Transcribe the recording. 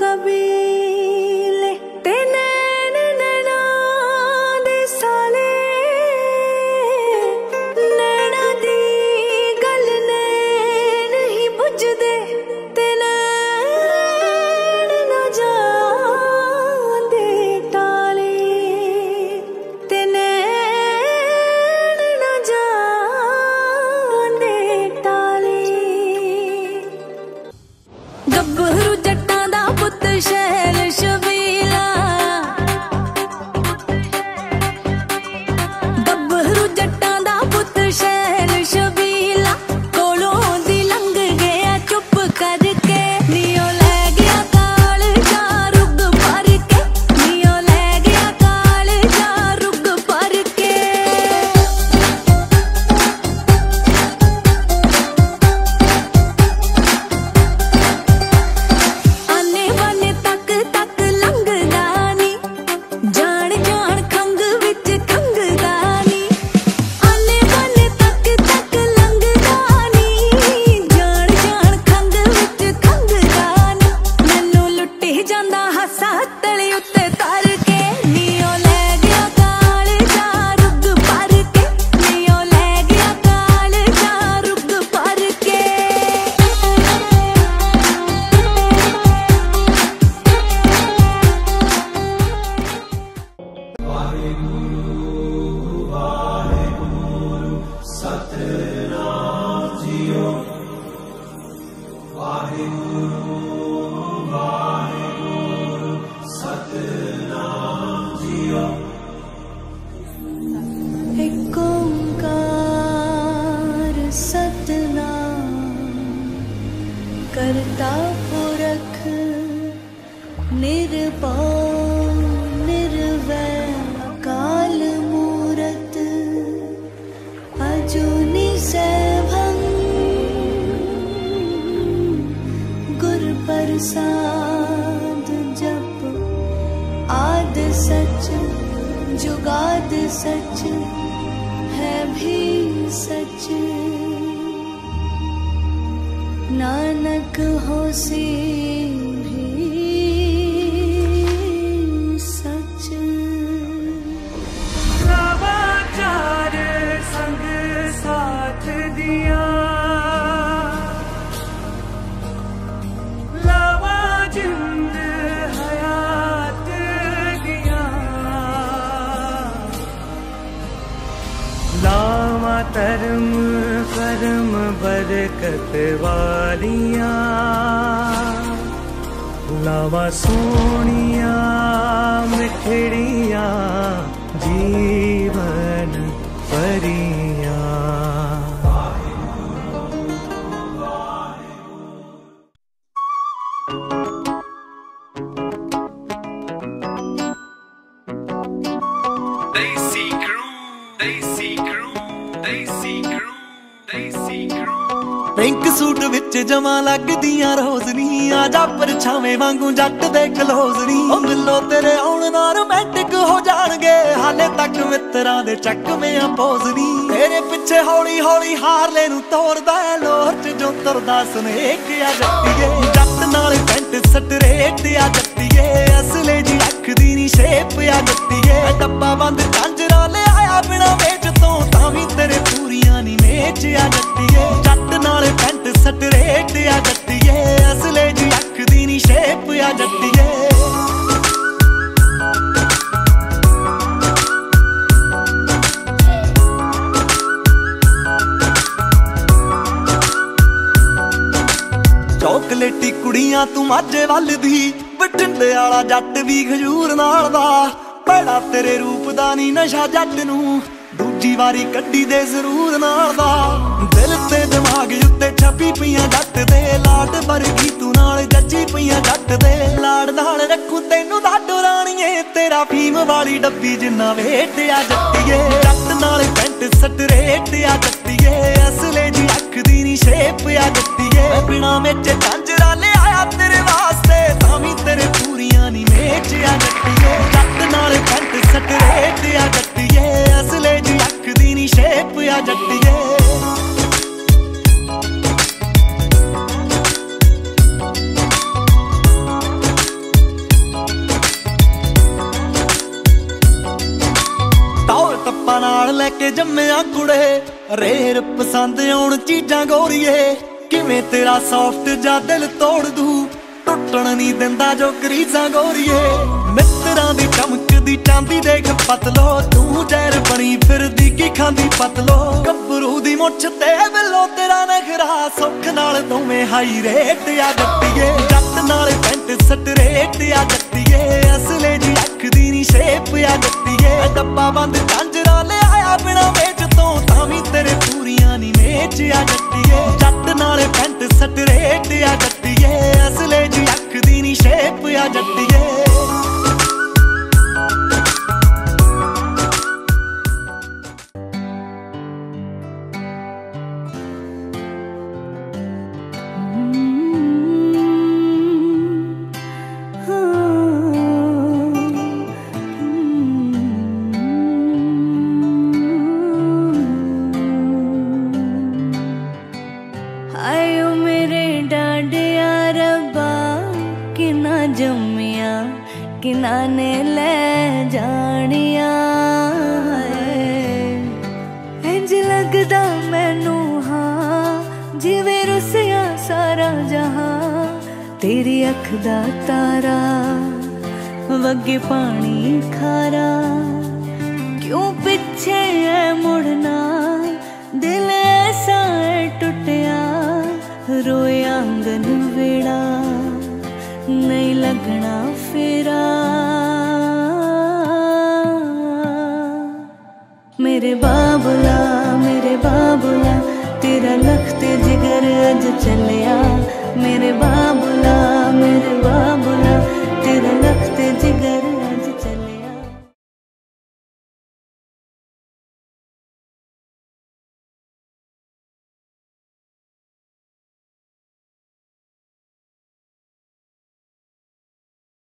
ਕਬੀਲੇ ਤੇ ਨੈਣ ਨੈਣਾ ਦੇ ਸਾਲੇ। ਨੈਣਾ ਦੀ ਗੱਲ ਨੇ ਨਹੀਂ ਬੁੱਝਦੇ ਤੇ ਨੈਣ ਨਾ ਜਾਂਦੇ ਟਾਲੇ। ਤੇ ਨੈਣ ਨਾ ਜਾਂਦੇ ਟਾਲੇ। ਗੱਭਰੂ Amen. ਸਾਧ ਜਪ ਆਦ ਸਚ ਜੁਗਾਦ ਸਚ ਹੈ ਵੀ ਸਚ ਨਾਨਕ ਹੋਸੀ तरम करम बरकत वालिया लावा सोनिया मिठड़िया जीवन परिया They see crew, they see crew. Suit ਵਿੱਚ ਜਮਾ ਲੱਗਦੀਆਂ ਰੋਜ਼ਨੀ, ਆ ਜਾ ਪਰਛਾਵੇਂ ਵਾਂਗੂ ਜੱਟ ਦੇ ਕਲੋਜ਼ਨੀ ਉਹ ਮਿਲੋ ਤੇਰੇ ਆਉਣ ਨਾਲ ਰੋਮਾਂਟਿਕ ਹੋ ਜਾਣਗੇ, ਹਾਲੇ ਤੱਕ ਮਿੱਤਰਾਂ ਦੇ ਚੱਕਵੇਂ ਪੋਜ਼ਨੀ ਤੇਰੇ ਪਿੱਛੇ ਹੌਲੀ ਹੌਲੀ ਹਾਰਲੇ ਨੂੰ ਤੋੜਦਾ ਐ ਲੋਰ ਚ ਜੋ ਤੁਰਦਾ ਸਨੇਕ ਆ ਜੱਟੀਏ। ਜੱਟ ਨਾਲ ਪੈਂਟ, ਸਟਰੇਟ ਆ ਜੱਟੀਏ, ਅਸਲੇ ਜੀ ਅੱਖ ਦੀ ਨੀ ਸ਼ੇਪ ਆ ਜੱਟੀਏ। ਡੱਬਾ ਬੰਦ ਕਾਂਜਰਾ ਲੈ ਆਇਆ ਬਿਨਾ ਵੇਚ ਤੋਂ, ਤਾਂ ਵੀ ਤੇਰੇ ਪੂਰੀਆਂ ਨੀ ਮੇਚ ਆ ਜੱਟੀਏ। ਆ ਜੱਟੀਏ, ਅਸਲੇ ਜੀ ਅੱਖ ਦੀ ਨੀ ਸ਼ੇਪ ਆ ਜੱਟੀਏ। ਚੌਕਲੇਟੀ ਕੁੜੀਆਂ ਤੂੰ ਮਾਝੇ ਵੱਲ ਦੀ ਬਟਿੰਡੇ ਵਾਲਾ ਜੱਟ ਵੀ ਖਜੂਰ ਨਾਲ ਦਾ। ਬੜਾ ਤੇਰੇ ਰੂਪ ਦਾ ਨੀ ਨਸ਼ਾ ਜੱਟ ਨੂੰ। ਦੂਜੀ ਵਾਰੀ ਕੱਢੀ ਦੇ ਜ਼ਰੂਰ ਨਾਲ ਦਾ। ਦਿਲ ਤੇ ਦਿਮਾਗ ਉੱਤੇ ਛੱਪੀ ਪਈਆਂ ਜੱਟ ਦੇ। ਲਾਡ ਵਰਗੀ ਤੂੰ ਨਾਲ ਜੱਜੀ ਪਈਆਂ ਜੱਟ ਦੇ। ਲਾੜ ਨਾਲ ਰੱਖੂ ਤੈਨੂੰ ਦਾਡੋ ਰਾਣੀਏ। ਤੇਰਾ ਫੀਮ ਵਾਲੀ ਡੱਬੀ ਜਿੰਨਾ ਵੇਟ ਆ ਜੱਟੀਏ। ਜੱਟ ਨਾਲ ਪੈਂਟ ਸਟਰੇਟ ਆ ਜੱਟੀਏ। ਅਸਲੇ ਜੀ ਅੱਖ ਦੀ ਨੀ ਸ਼ੇਪ ਆ ਜੱਟੀਏ। ਮੈਂ ਬਿਨਾ ਵਿੱਚ ਝਾਂਜਰਾ ਲੈ ਤੇਰੇ ਵਾਸਤੇ। ਤਾਂ ਵੀ ਤੇਰੇ ਪੂਰੀਆਂ ਨੀ ਮੇਚ ਆ ਜੱਟੀਏ। ਜੱਟ ਨਾਲ ਪੈਂਟ ਸਟਰੇਟ ਆ ਜੱਟੀਏ। ਜੱਟੀਏ ਟੱਪਾ ਨਾਲ ਲੈ ਕੇ ਜੰਮਿਆ ਕੁੜੇ ਰੇਰ ਪਸੰਦ ਆਉਣ ਚੀਜ਼ਾਂ ਗੋਰੀਏ। ਕਿਵੇਂ ਤੇਰਾ ਸੌਫਟ ਜਾਂ ਦਿਲ ਤੋੜ ਦੂ, ਟੁੱਟਣ ਨਹੀਂ ਦਿੰਦਾ ਜੋ ਕਰੀਜਾਂ ਗੋਰੀਏ। ਮਿੱਤਰਾਂ ਦੀ ਚਮਕਦੀ ਚਾਂਦੀ ਦੇਖ ਪਤਲੋ, ਤੂੰ ਜ਼ਹਿਰ ਬਣੀ ਫਿਰਦੀ ਕੀ ਖਾਂਦੀ ਪਤਲੋ? ਗੱਭਰੂ ਦੀ ਮੁੱਛ ਤੇ ਬਿੱਲੋ, ਤੇਰਾ ਨਖਰਾ ਸੁੱਖ ਨਾਲ ਦੋਵੇਂ ਹਾਈ ਰੇਟ ਆ ਜੱਟੀਏ। ਜੱਟ ਨਾਲ ਪੈਂਟ ਸਟਰੇਟ ਆ ਜੱਟੀਏ। ਅਸਲੇ ਜੀ ਅੱਖ ਦੀ ਨੀ ਸ਼ੇਪ ਆ ਜੱਟੀਏ। ਡੱਬਾ ਬੰਦ ਕਾਂਜਰਾ ਲਿਆਇਆ ਬਿਨਾ ਵੇਚ ਤੋਂ, ਤਾਂ ਵੀ ਤੇਰੇ ਪੂਰੀਆਂ ਨੀ ਮੇਚ ਆ ਜੱਟੀਏ। ਜੱਟ ਨਾਲ ਪੈਂਟ ਸਟਰੇਟ ਆ ਜੱਟੀਏ। ਅਸਲੇ ਜੀ ਅੱਖ ਦੀ ਨੀ ਸ਼ੇਪ ਆ ਜੱਟੀਏ। ਲੱਗਦਾ ਮੈਨੂੰ, ਹਾਂ, ਜਿਵੇਂ ਰੁੱਸਿਆ ਸਾਰਾ ਜਹਾਂ, ਤੇਰੀ ਅੱਖ ਦਾ ਤਾਰਾ, ਵਗੇ ਪਾਣੀ ਖਾਰਾ। ਕਿਉਂ ਪਿੱਛੇ ਐ ਮੁੜਨਾ, ਦਿਲ ਐਸਾ ਐ ਟੁੱਟਿਆ, ਰੋਏ ਆਂਗਨ ਵੇੜਾ, ਨਹੀਂ ਲੱਗਣਾ ਫੇਰਾ। ਮੇਰੇ ਬਾਬਲਾ ਮੇਰੇ ਬਾਬਲਾ ਤੇਰਾ ਲਖ ਤੇ ਜਿਗਰ ਅੱਜ ਚੱਲਿਆ। ਮੇਰੇ ਬਾਬਲਾ ਮੇਰੇ ਬਾਬਲਾ।